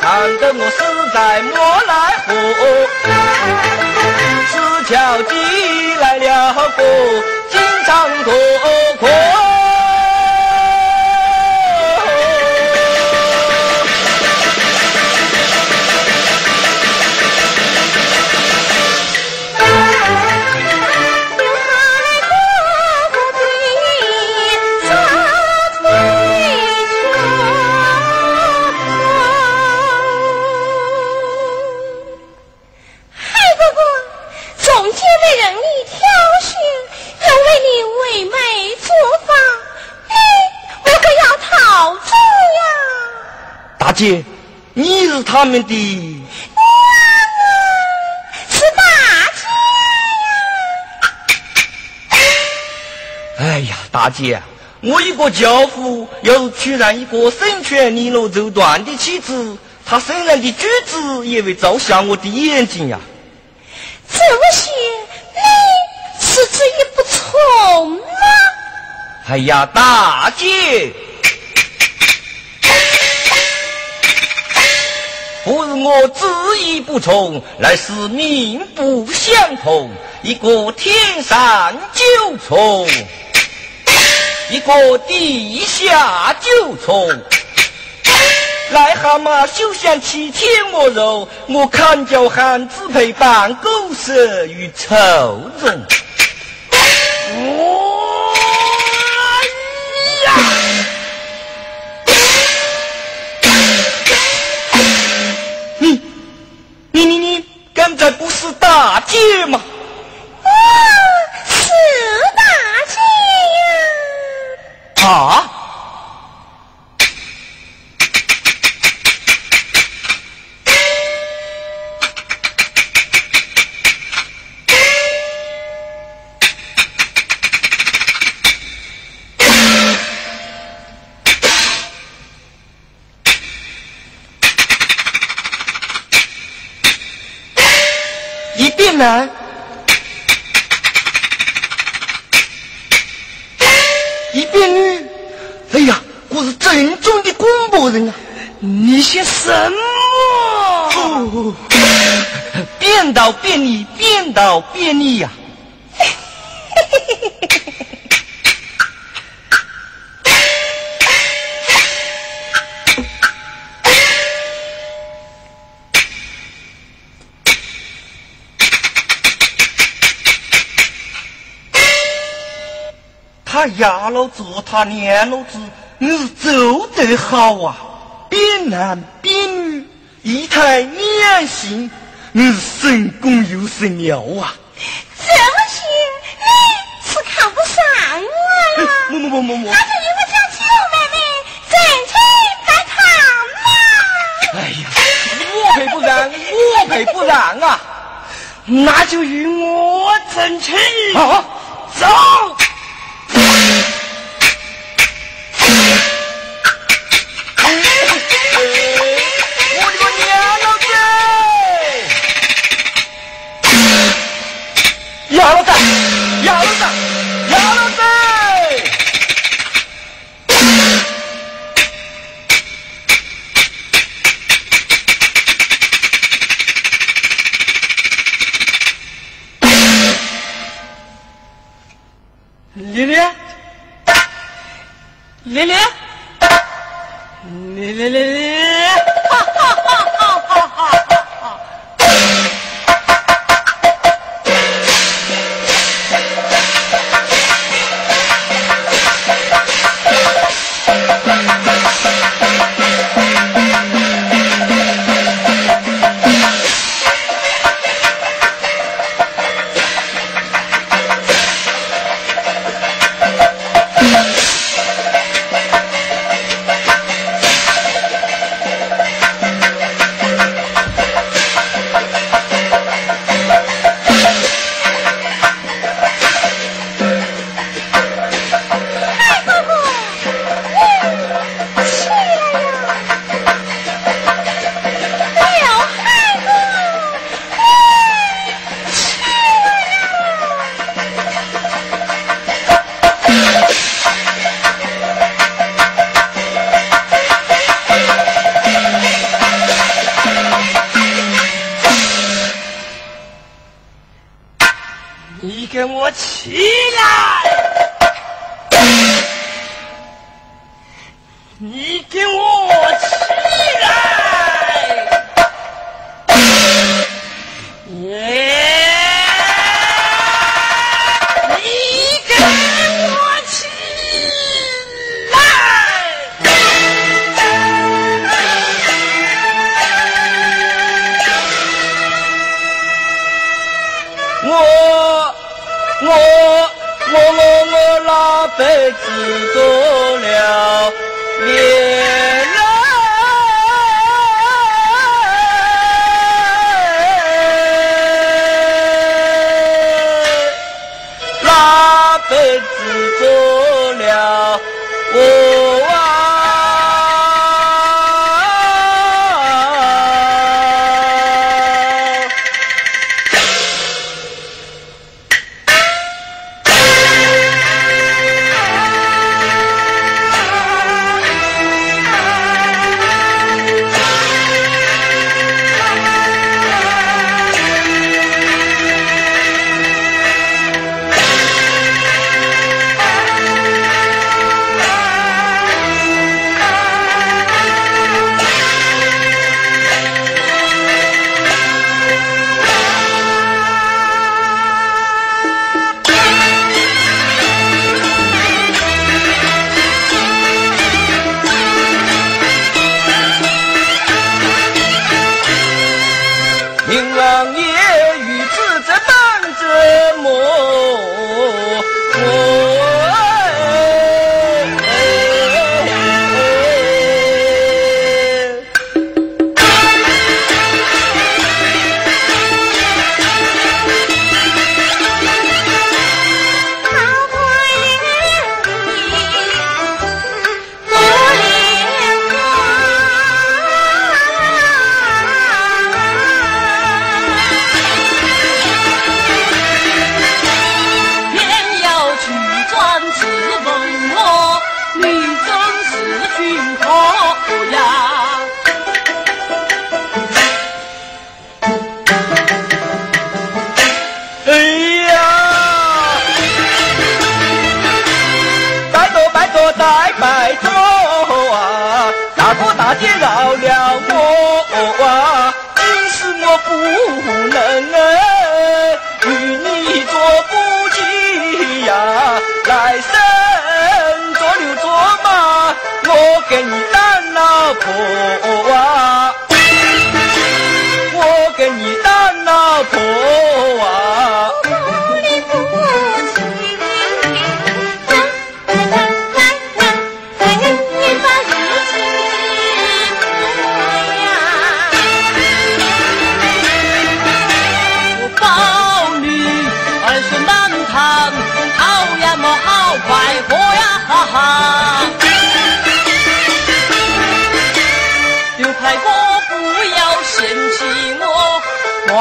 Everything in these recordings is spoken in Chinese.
看得我实在莫奈何。石桥街来了个金长哥姐，你是他们的娘啊，是大姐呀！哎呀，大姐，我一个教夫，要是娶上一个身权利落绸缎的妻子，他身上的举止也会照瞎我的眼睛呀。这些你持之以不从吗？哎呀，大姐。我执意不从，乃是命不相同。一个天上九重，一个地下九重。癞蛤蟆休想欺天我肉，我砍脚汉子陪伴狗蛇与臭虫。大姐吗？男，一变女，哎呀，我是正宗的广播人啊！你姓什么？变到变你，变到变你呀！他压老子，他娘老子，你是走得好啊！变男变女，一台两性，你是神功又神妙啊！这些你是看不上我了？么么么么么！那就与我家九妹妹正亲在堂嘛！哎呀，我配不让，我配不让啊！那就与我正亲啊！走。跟我起来！你。perfect.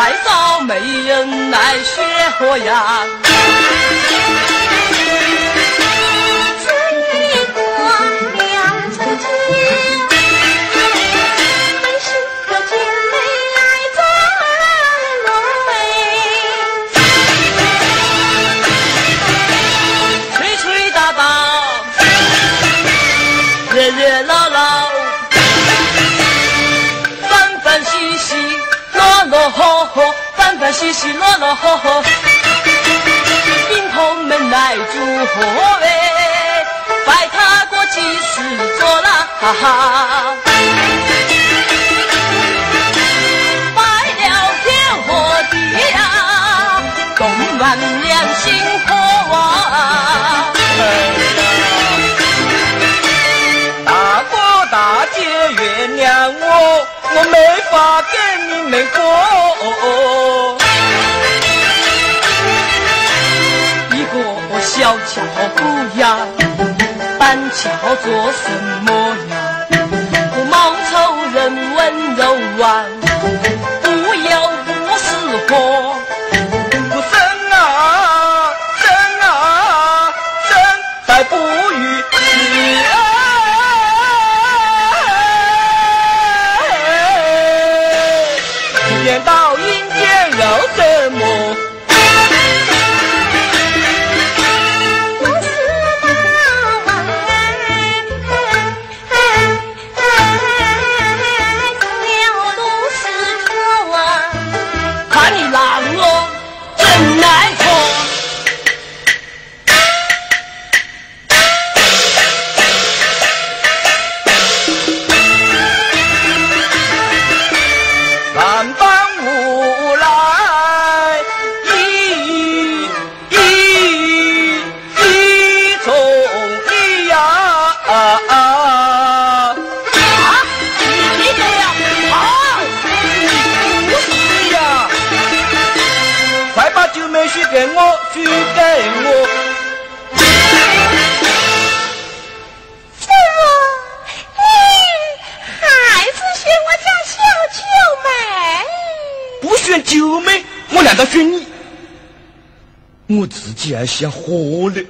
来到美人来学花样。祝贺嘞拜他个几事做啦哈哈。拜了天和地呀动员两心和大哥大姐原谅我我没法跟你们过。小不呀板桥做什么呀？不貌丑人温柔啊不要不是火。不啊啊在不一言到阴间有什么？我难道选你？我自己还想活呢。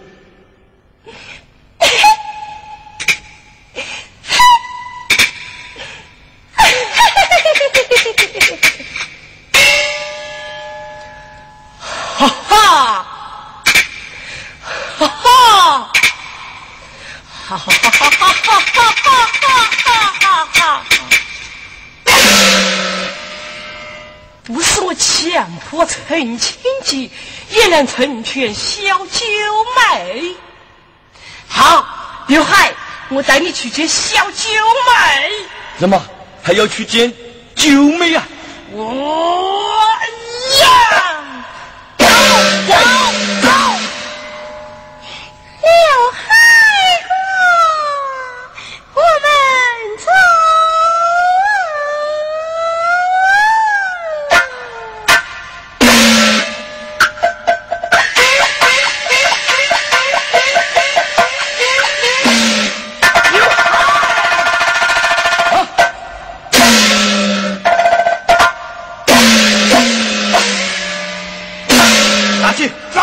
哈哈哈哈哈哈哈哈哈哈哈哈嘞。成亲戚也能成全小九妹。好，刘海，我带你去见小九妹。怎么还要去见九妹啊？我去走。